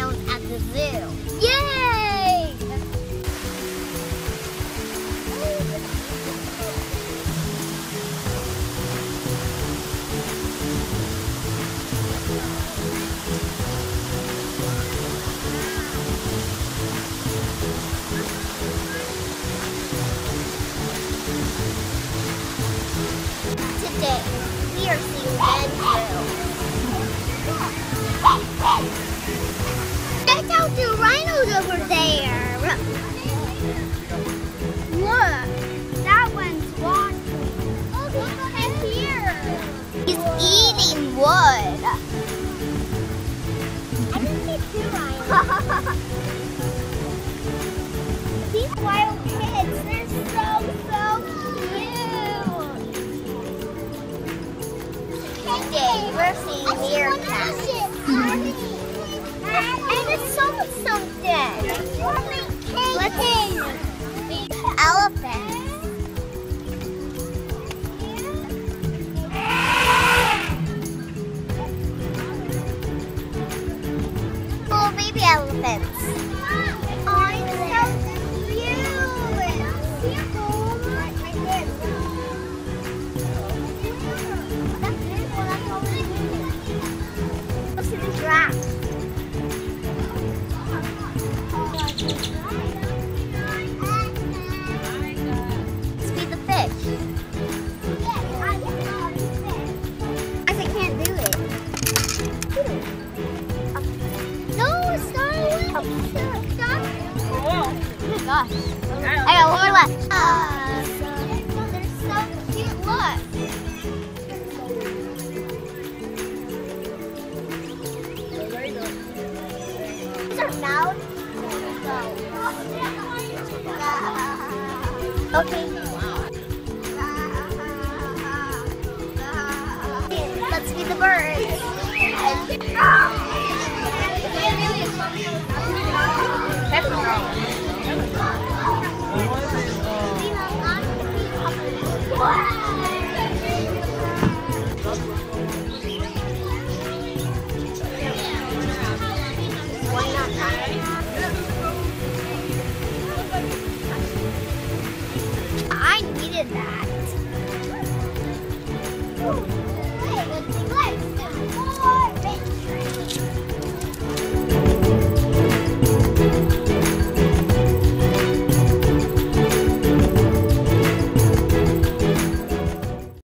at the zoo. Yay! Today, we are seeing red He's eating wood. I can see two rhinos. These wild kids, they're so, so cute. Today, we're seeing meerkats. And elephants. Stop. Stop. Gosh. I got one more left. Uh, they're so cute. Look. These are loud. Okay. Let's feed the birds. I needed that.